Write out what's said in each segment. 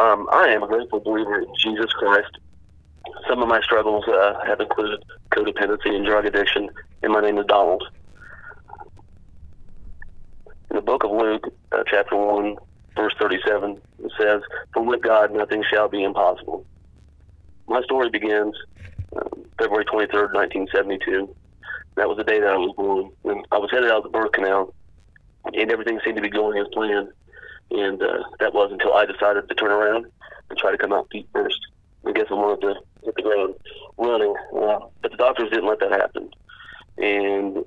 Um, I am a grateful believer in Jesus Christ. Some of my struggles uh, have included codependency and drug addiction, and my name is Donald. In the book of Luke, uh, chapter 1, verse 37, it says, For with God nothing shall be impossible. My story begins um, February 23rd, 1972. That was the day that I was born. And I was headed out of the birth canal, and everything seemed to be going as planned. And uh, that was until I decided to turn around and try to come out feet first. I guess I wanted to hit the ground running. Uh, but the doctors didn't let that happen. And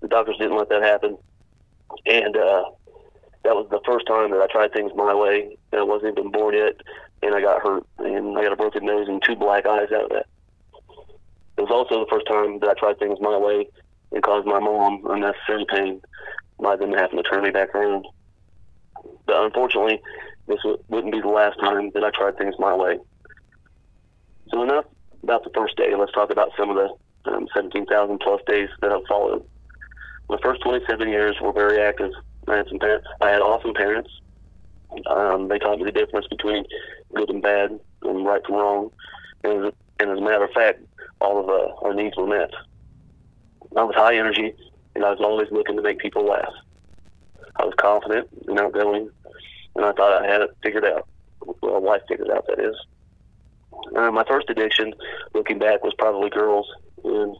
the doctors didn't let that happen. And uh, that was the first time that I tried things my way. And I wasn't even born yet, and I got hurt, and I got a broken nose and two black eyes out of that. It was also the first time that I tried things my way and caused my mom unnecessary pain by them having to turn me back around. But unfortunately, this wouldn't be the last time that I tried things my way. So enough about the first day. Let's talk about some of the um, 17,000 plus days that have followed. My first 27 years were very active. I had some parents. I had awesome parents. Um, they taught me the difference between good and bad, and right from wrong. And, and as a matter of fact, all of uh, our needs were met. I was high energy, and I was always looking to make people laugh. I was confident and outgoing, and I thought I had it figured out. Well, life figured out, that is. Uh, my first addiction, looking back, was probably girls, and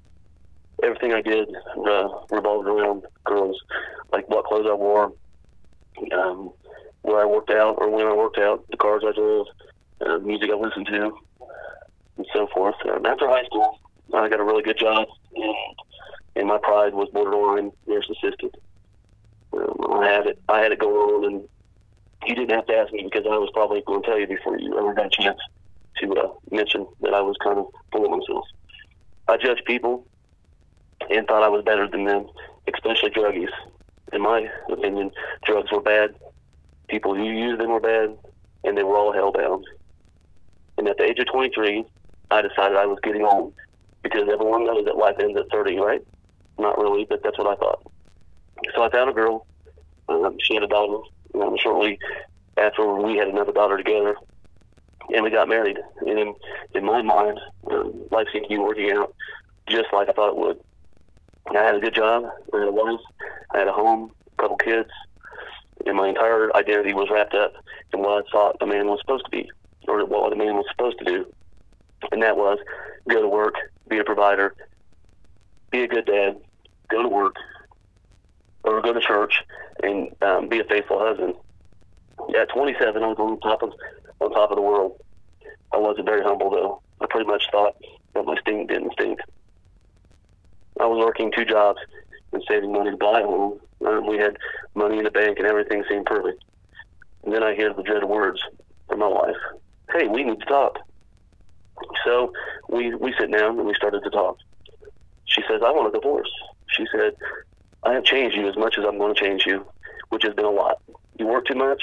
everything I did uh, revolved around girls, like what clothes I wore, um, where I worked out or when I worked out, the cars I drove, uh, music I listened to, and so forth. Um, after high school, I got a really good job, and, and my pride was borderline nurse assistant. Um, I had it. I had it going on, and you didn't have to ask me because I was probably going to tell you before you ever got a chance to uh, mention that I was kind of full of myself. I judged people and thought I was better than them, especially druggies. In my opinion, drugs were bad. People who used them were bad, and they were all hellbound. And at the age of 23, I decided I was getting old because everyone knows that life ends at 30, right? Not really, but that's what I thought. So I found a girl. Um, she had a daughter. Um, shortly after, we had another daughter together, and we got married. And in, in my mind, um, life seemed to be working out just like I thought it would. I had a good job. I had a wife. I had a home, a couple kids, and my entire identity was wrapped up in what I thought a man was supposed to be, or what a man was supposed to do, and that was go to work, be a provider, be a good dad, go to work, or go to church, and um, be a faithful husband. At 27, I was on top of on top of the world. I wasn't very humble though. I pretty much thought that my stink didn't stink. I was working two jobs and saving money to buy a home. Um, we had money in the bank and everything seemed perfect. And then I hear the dreaded words from my wife. Hey, we need to talk. So we we sit down and we started to talk. She says, I want a divorce. She said, I have changed you as much as I'm going to change you, which has been a lot. You work too much.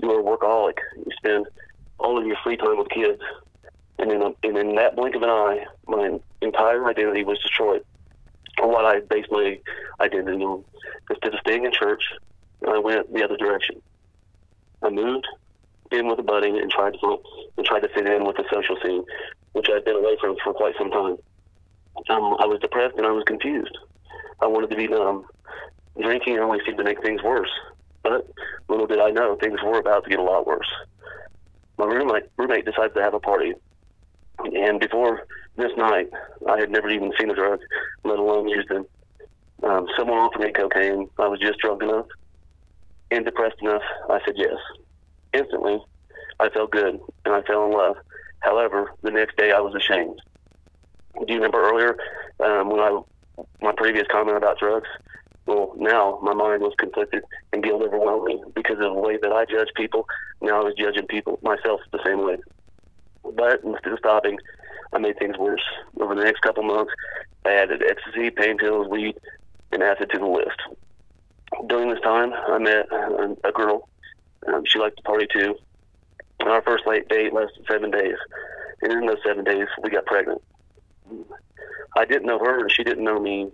You are a workaholic. You spend all of your free time with kids. And in, a, and in that blink of an eye, my entire identity was destroyed what I based my identity on. Instead of staying in church, I went the other direction. I moved in with a buddy and tried to and tried to fit in with the social scene, which I'd been away from for quite some time. Um, I was depressed and I was confused. I wanted to be numb. Drinking only seemed to make things worse, but little did I know things were about to get a lot worse. My roommate roommate decided to have a party, and before this night, I had never even seen a drug, let alone used them. Um, someone offered me cocaine. I was just drunk enough and depressed enough. I said yes. Instantly, I felt good and I fell in love. However, the next day I was ashamed. Do you remember earlier um, when I my previous comment about drugs? Well, now my mind was conflicted and guilt overwhelmed me because of the way that I judge people. Now I was judging people myself the same way. But instead of stopping, I made things worse. Over the next couple months, I added ecstasy, pain pills, weed, and acid to the list. During this time, I met a girl. Um, she liked to party too. Our first late date lasted seven days. And in those seven days, we got pregnant. I didn't know her, and she didn't know me.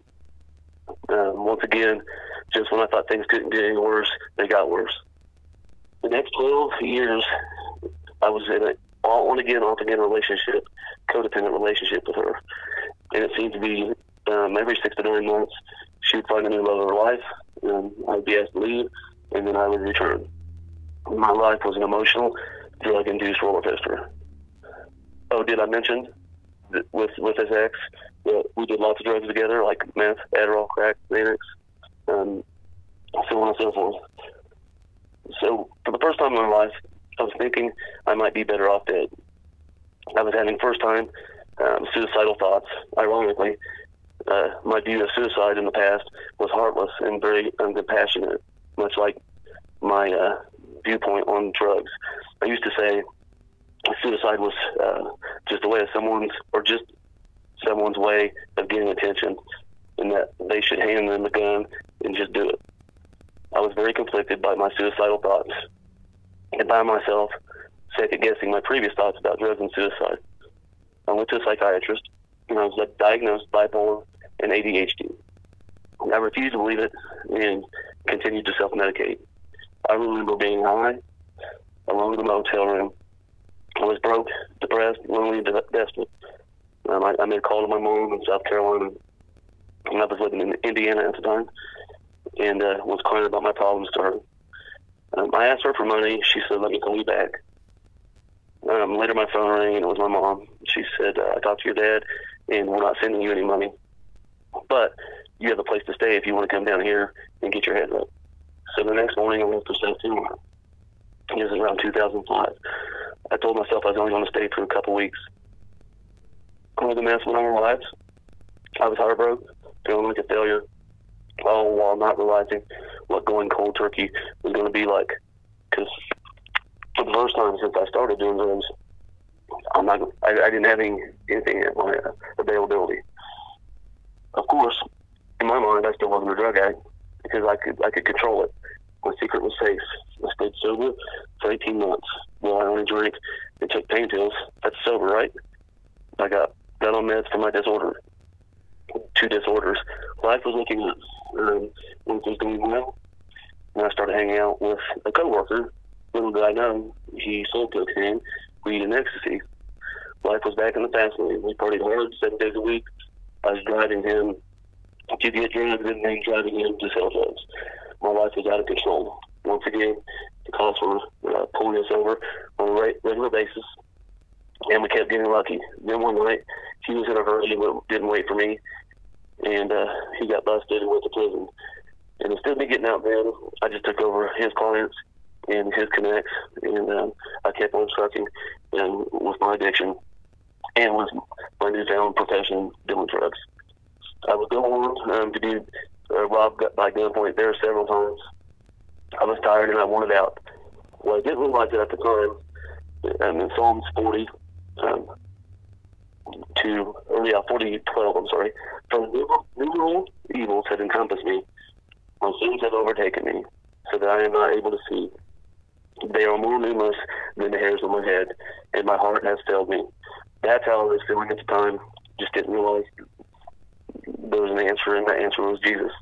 Um, once again, just when I thought things couldn't get any worse, they got worse. The next 12 years, I was in an all on again, off again relationship, codependent relationship with her. And it seemed to be um, every six to nine months, she would find a new love of her life, and I'd be asked to leave, and then I would return. My life was an emotional, drug induced roller coaster. Oh, did I mention with with his ex that we did lots of drugs together, like meth, Adderall, crack, Xanax, um, so on and so forth. So for the first time in my life, I was thinking I might be better off dead. I was having first time um, suicidal thoughts. Ironically, uh, my view of suicide in the past was heartless and very uncompassionate, much like my uh, viewpoint on drugs. I used to say suicide was uh, just a way of someone's, or just someone's way of getting attention, and that they should hand them the gun and just do it. I was very conflicted by my suicidal thoughts and by myself second guessing my previous thoughts about drugs and suicide. I went to a psychiatrist and I was diagnosed bipolar and ADHD. I refused to believe it and continued to self medicate. I remember being high, alone in a motel room. I was broke, depressed, lonely, and desperate. Um, I, I made a call to my mom in South Carolina, and I was living in Indiana at the time, and uh, was crying about my problems to her. Um, I asked her for money. She said, "Let me call you back." Um, later, my phone rang, and it was my mom. She said, uh, "I talked to your dad, and we're not sending you any money, but you have a place to stay if you want to come down here and get your head up." So the next morning, I went for South Carolina. It was around 2005. I told myself I was only going to stay for a couple weeks. One of the mess on our lives. I was heartbroken, feeling like a failure, all while not realizing what going cold turkey was going to be like. Because for the first time since I started doing drugs, I'm not. I, I didn't have any, anything at my uh, availability. Of course, in my mind, I still wasn't a drug addict because I could I could control it. My secret was safe. I stayed sober for 18 months. Well, I only drank and took pain pills. That's sober, right? I got got on meds for my disorder. Two disorders. Life was looking up. Um, was going well. And I started hanging out with a coworker. Little did I know, he sold cocaine, weed, and ecstasy. Life was back in the fast lane. We partied hard seven days a week. I was driving him to get drugs and then driving him to sell drugs. My life was out of control. Once again, the cops were uh, pulling us over on a regular basis, and we kept getting lucky. Then one night, he was in a hurry and didn't wait for me, and uh, he got busted and went to prison. And instead of me getting out then, I just took over his clients and his connects, and um, I kept on trucking and with my addiction and with my newfound profession doing drugs. I would go on um, to be uh, robbed by gunpoint there several times. I was tired and I wanted out. Well, I didn't realize it at the time. Um, in Psalms 40, um, to, or yeah, 40, 12, I'm sorry. From numerous evils had encompassed me. My sins have overtaken me, so that I am not able to see. They are more numerous than the hairs on my head, and my heart has failed me. That's how I was feeling at the time. Just didn't realize there was an answer, and that answer was Jesus.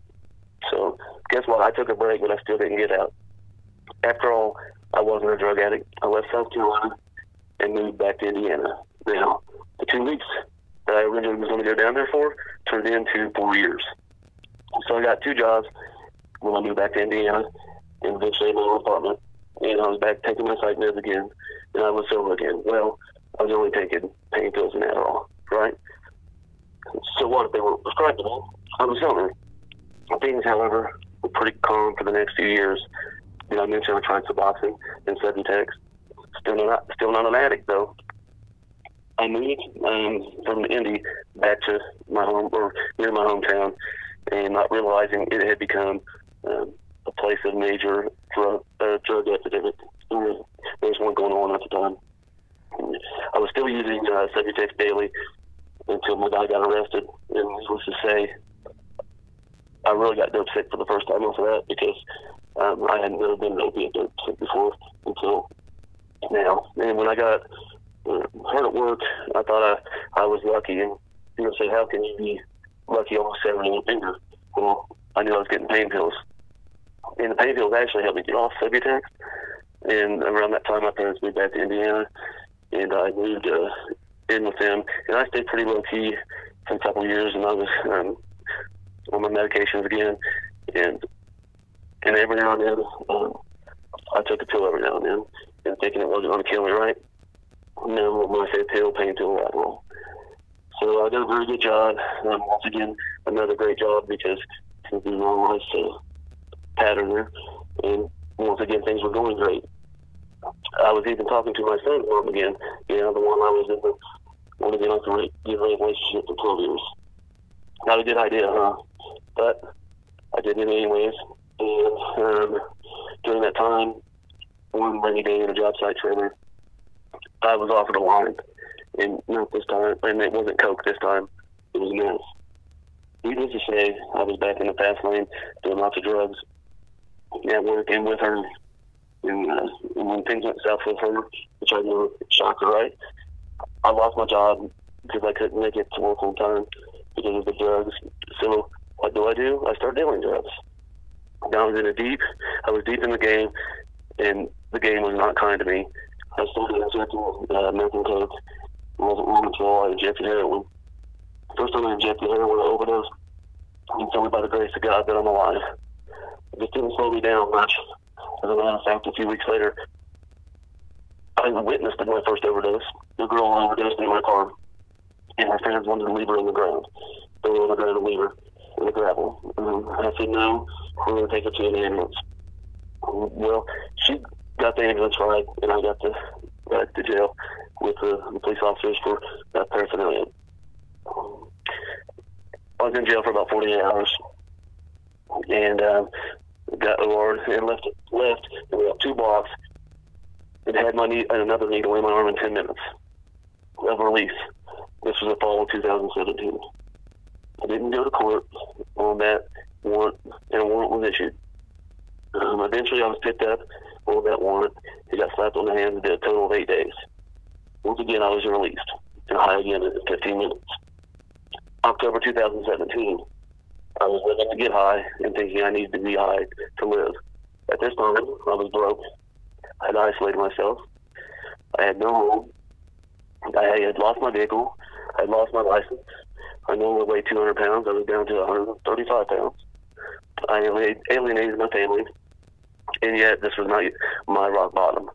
So, guess what? I took a break, but I still didn't get out. After all, I wasn't a drug addict. I left South Carolina and moved back to Indiana. Now, the two weeks that I originally was going to go down there for turned into four years. So I got two jobs when I moved back to Indiana and eventually my own apartment. And I was back taking my psych meds again, and I was sober again. Well, I was only taking pain pills and Adderall, right? So what if they were prescribed to me? I was sober. Things, however, were pretty calm for the next few years. Did I mention I tried Suboxone and Subutex? Still not, still not an addict though. I moved um, from Indy back to my home or near my hometown, and not realizing it had become um, a place of major drug uh, drug epidemic. There was one going on at the time. I was still using uh, Subutex daily until my guy got arrested, and needless to say, I really got dope sick for the first time of that because um, I hadn't really been an opiate dope sick before until now. And when I got hard at work. I thought I, I was lucky. And people say, how can you be lucky almost severing your finger? Well, I knew I was getting pain pills. And the pain pills actually helped me get off Subutex. And around that time, my parents moved back to Indiana, and I moved uh, in with them. And I stayed pretty low key for a couple of years, and I was um, on my medications again. And and every now and then, um, I took a pill every now and then, and thinking it wasn't going to kill me, right? No, when I say pill, pain pill, Adderall. So I did a very good job. Um, once again, another great job because it's a normalized uh, pattern there. And once again, things were going great. I was even talking to my son's mom again, you know, the one I was in the one of the like a relationship for 12 years. Not a good idea, huh? But I did it anyways. And um, during that time, one rainy day in a job site trailer, I was offered a line. And not this time, and it wasn't Coke this time, it was meth. Needless to say, I was back in the fast lane doing lots of drugs at work and with her. And, uh, when things went south with her, which I know shocked her, right? I lost my job because I couldn't make it to work on time because of the drugs. So what do I do? I start dealing drugs. Now I was in a deep, I was deep in the game, and the game was not kind to me. I started injecting uh, and coke. Long until I injected heroin. First time I injected heroin, I overdosed. And only by the grace of God that I'm alive. It just didn't slow me down much. As a matter of fact, a few weeks later, I witnessed my first overdose. The girl overdosed in my car, and my friends wanted to leave her on the ground. They were on the ground to leave her in the gravel. Um, I said, no, we're going to take her to an ambulance. Well, she got the ambulance ride, and I got the ride to jail with the, the police officers for that paraphernalia. I was in jail for about 48 hours, and um, got OR'd and left left and went up two blocks and had my knee, and another needle in my arm in 10 minutes of release. This was the fall of 2017. I didn't go to court on that warrant, and a warrant was issued. Um, eventually, I was picked up on that warrant. He got slapped on the hand and did a total of eight days. Once again, I was released and high again in 15 minutes. October 2017, I was living to get high and thinking I needed to be high to live. At this time, I was broke. I had isolated myself. I had no home. I had lost my vehicle. I had lost my license. I no longer weighed 200 pounds. I was down to 135 pounds. I alienated my family, and yet this was not my rock bottom.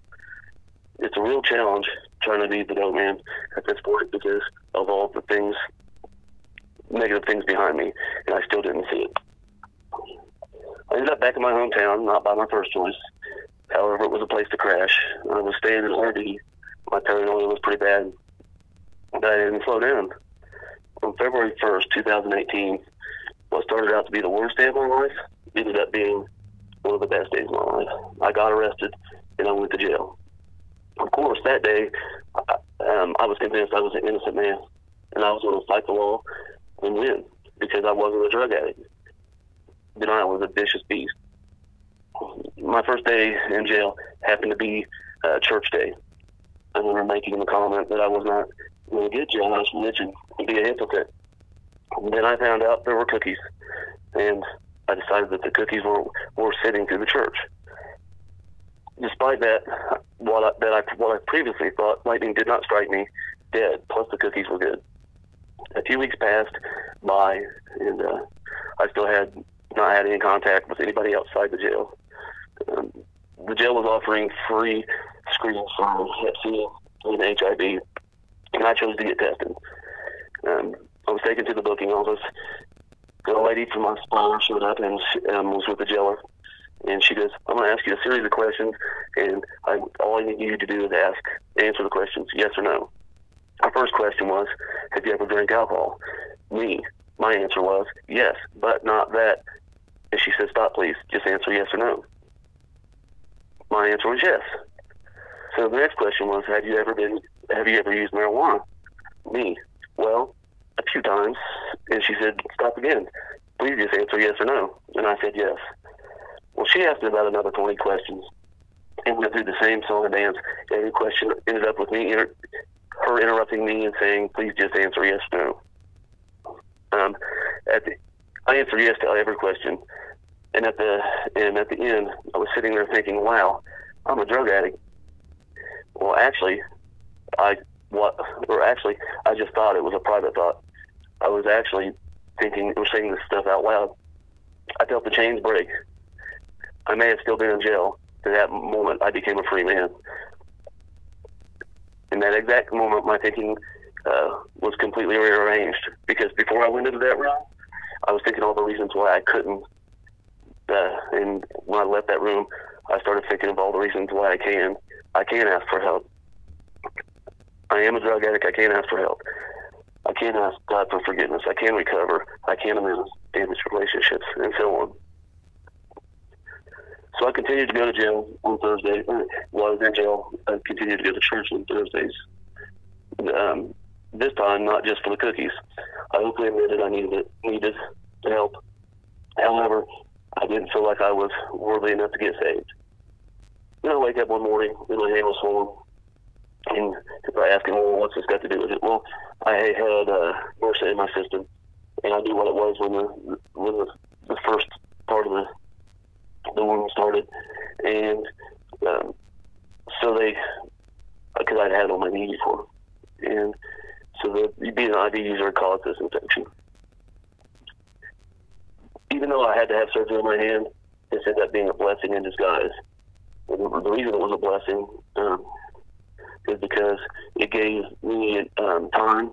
It's a real challenge trying to be the dope man at this point because of all the things, negative things behind me, and I still didn't see it. I ended up back in my hometown, not by my first choice. However, it was a place to crash. I was staying in RD. My paranoia was pretty bad, but I didn't slow down. On February 1st, 2018, what started out to be the worst day of my life ended up being one of the best days of my life. I got arrested and I went to jail. Of course, that day, um, I was convinced I was an innocent man and I was going to fight the law and win because I wasn't a drug addict. Denial was a vicious beast. My first day in jail happened to be uh, church day. I remember making the comment that I was not going to get jailhouse religion and be a hypocrite. And then I found out there were cookies, and I decided that the cookies were were sitting through the church. Despite that, what I, that I what I previously thought lightning did not strike me dead. Plus the cookies were good. A few weeks passed by, and uh, I still had not had any contact with anybody outside the jail. Um, the jail was offering free screening for Hep C and HIV, and I chose to get tested. Um, I was taken to the booking office. The lady from my spine showed up and um, was with the jailer. And she goes, I'm going to ask you a series of questions, and I, all I need you to do is ask, answer the questions, yes or no. Our first question was, have you ever drank alcohol? Me. My answer was, yes, but not that. And she said, stop, please. Just answer yes or no. My answer was yes. So the next question was, have you ever been, have you ever used marijuana? Me. Well, a few times. And she said, stop again. Please just answer yes or no. And I said yes. Well, she asked me about another 20 questions and went through the same song and dance. Every question ended up with me, inter- her interrupting me and saying, please just answer yes or no. Um, at the, I answered yes to every question. And at the and at the end, I was sitting there thinking, "Wow, I'm a drug addict." Well, actually, I what or actually, I just thought it was a private thought. I was actually thinking or saying this stuff out loud. I felt the chains break. I may have still been in jail. At that moment, I became a free man. In that exact moment, my thinking uh, was completely rearranged because before I went into that room, I was thinking all the reasons why I couldn't. Uh, and when I left that room, I started thinking of all the reasons why I can. I can ask for help. I am a drug addict. I can't ask for help. I can't ask God for forgiveness. I can recover. I can amend damaged relationships, and so on. So I continued to go to jail on Thursday. While I was in jail, I continued to go to church on Thursdays. Um, this time, not just for the cookies. I openly admitted I needed it, needed help. However, I didn't feel like I was worthy enough to get saved. Then I wake up one morning and my hand was swollen. And I ask him, well, what's this got to do with it? Well, I had uh, MRSA in my system, and I knew what it was when the when the, the first part of the the wound started, and um, so they because I'd had it on my knee before, and so the being an IV user caused this infection. Even though I had to have surgery on my hand, it ended up being a blessing in disguise. And the reason it was a blessing um, is because it gave me um, time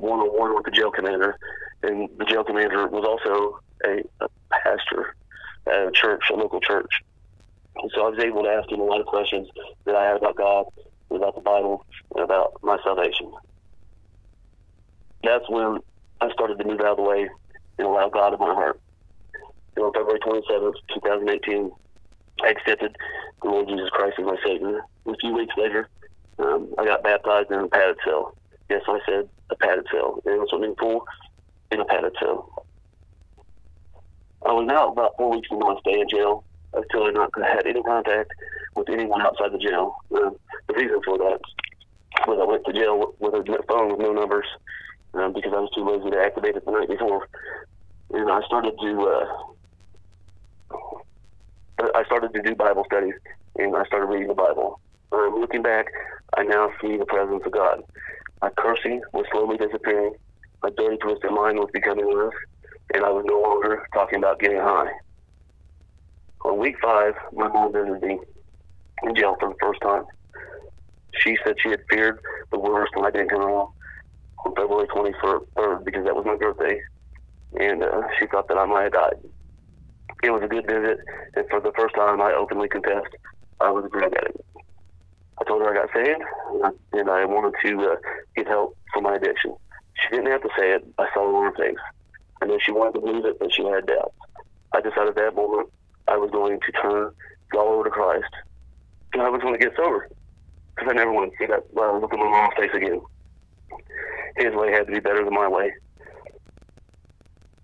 one on one with the jail commander, and the jail commander was also a, a pastor at a church, a local church. And so I was able to ask him a lot of questions that I had about God, about the Bible, and about my salvation. That's when I started to move out of the way and allow God in my heart. And on February 27th, 2018, I accepted the Lord Jesus Christ as my Savior. A few weeks later, um, I got baptized in a padded cell. Yes, I said a padded cell in a swimming pool in a padded cell. I was now about four weeks into my stay in jail until I not had any contact with anyone outside the jail. Uh, the reason for that was I went to jail with a phone with no numbers um, because I was too lazy to activate it the night before, and I started to. Uh, I started to do Bible studies, and I started reading the Bible. Um, looking back, I now see the presence of God. My cursing was slowly disappearing. My dirty, twisted mind was becoming less, and I was no longer talking about getting high. On week five, my mom visited me in jail for the first time. She said she had feared the worst when I didn't come home on February 23rd because that was my birthday, and uh, she thought that I might have died. It was a good visit, and for the first time, I openly confessed I was a drug addict. I told her I got saved, and I wanted to uh, get help for my addiction. She didn't have to say it. I saw it on her face. I knew she wanted to believe it, but she had doubts. I decided that moment I was going to turn all over to Christ, and I was going to get sober because I never wanted to see that uh, look at my mom's face again. His way had to be better than my way.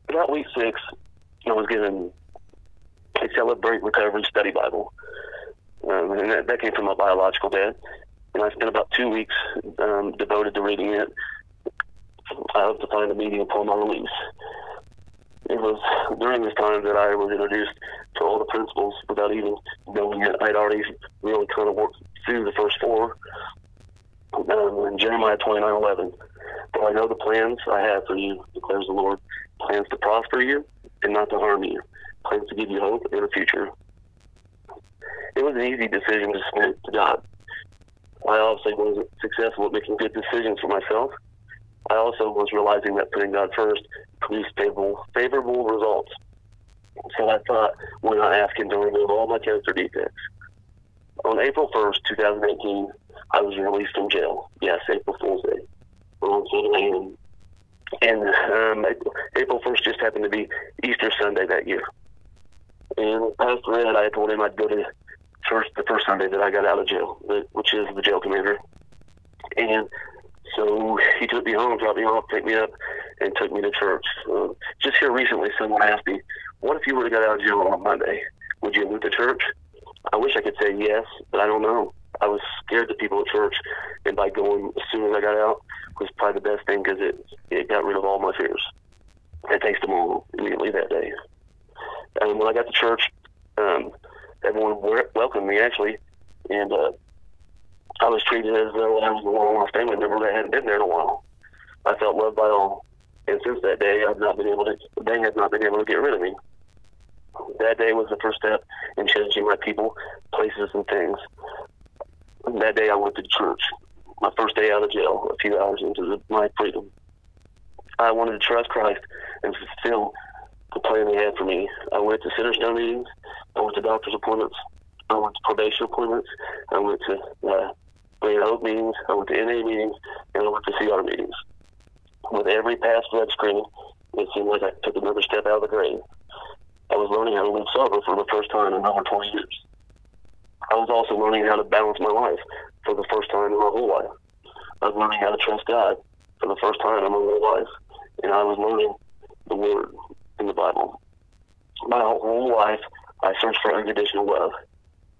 About week six, I was given a Celebrate Recovery Study Bible. Um, and that, that came from my biological dad. And I spent about two weeks um, devoted to reading it. I hope to find a meeting upon my release. It was during this time that I was introduced to all the principles without even knowing it. I'd already really kind of worked through the first four. Um, in Jeremiah 29 11, for I know the plans I have for you, declares the Lord plans to prosper you and not to harm you, plans to give you hope and a future it was an easy decision to submit to God. I obviously wasn't successful at making good decisions for myself. I also was realizing that putting God first produced favorable, favorable results. So I thought, why not ask Him to remove all my character defects? On April 1st, 2018, I was released from jail. Yes, April Fool's Day. On 7 a.m. And um, April 1st just happened to be Easter Sunday that year. And Pastor Ed, I told him I'd go to first the first Sunday that I got out of jail, which is the jail commander. And so he took me home, dropped me off, picked me up, and took me to church. Uh, just here recently, someone asked me, "What if you would have got out of jail on Monday? Would you move to church?" I wish I could say yes, but I don't know. I was scared of people at church, and by going as soon as I got out was probably the best thing because it it got rid of all my fears. I faced them all immediately that day. And when I got to church, um, everyone welcomed me actually, and uh, I was treated as though I was a long lost family member that hadn't been there in a while. I felt loved by all, and since that day, I've not been able to. They have not been able to get rid of me. That day was the first step in changing my people, places, and things. That day, I went to church. My first day out of jail, a few hours into the, my freedom. I wanted to trust Christ and fulfill the plan He had for me. I went to Centerstone meetings. I went to doctor's appointments. I went to probation appointments. I went to uh, Green Oak meetings. I went to NA meetings, and I went to CR meetings. With every past drug screening, it seemed like I took another step out of the grave. I was learning how to live sober for the first time in over 20 years. I was also learning how to balance my life for the first time in my whole life. I was learning how to trust God for the first time in my whole life. And I was learning the Word in the Bible. My whole life, I searched for unconditional love.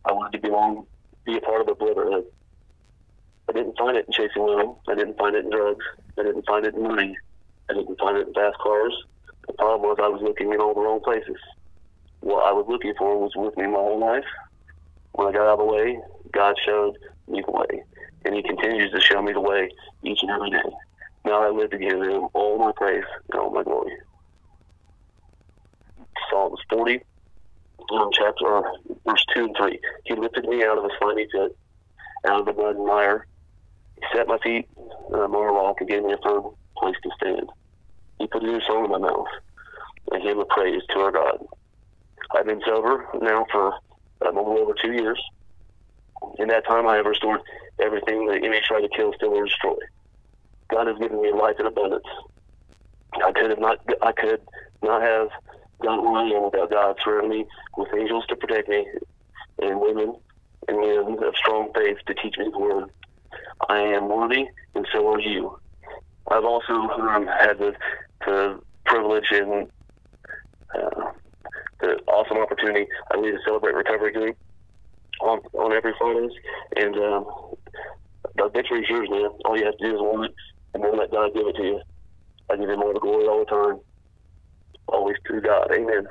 I wanted to belong, be a part of a brotherhood. I didn't find it in chasing women. I didn't find it in drugs. I didn't find it in money. I didn't find it in fast cars. The problem was I was looking in all the wrong places. What I was looking for was with me my whole life. When I got out of the way, God showed me the way. And He continues to show me the way each and every day. Now I live to give Him all my praise and all my glory. Psalms 40, um, chapter, verse 2 and 3. He lifted me out of a slimy pit, out of the mud and mire. He set my feet on a moral rock and gave me a firm place to stand. He put a new song in my mouth, and gave a praise to our God. I've been sober now for um, a little over two years. In that time, I have restored everything the enemy tried to kill, steal, or destroy. God has given me life in abundance. I could have not. I could not have where I am without God surrounding me with angels to protect me, and women and men of strong faith to teach me the word. I am worthy, and so are you. I've also um, had the, the privilege and uh, the awesome opportunity. I lead a Celebrate Recovery group on, on every Fridays, and um, the victory is yours, man. All you have to do is want it, and then let God give it to you. I give Him all the glory all the time, always through God. Amen.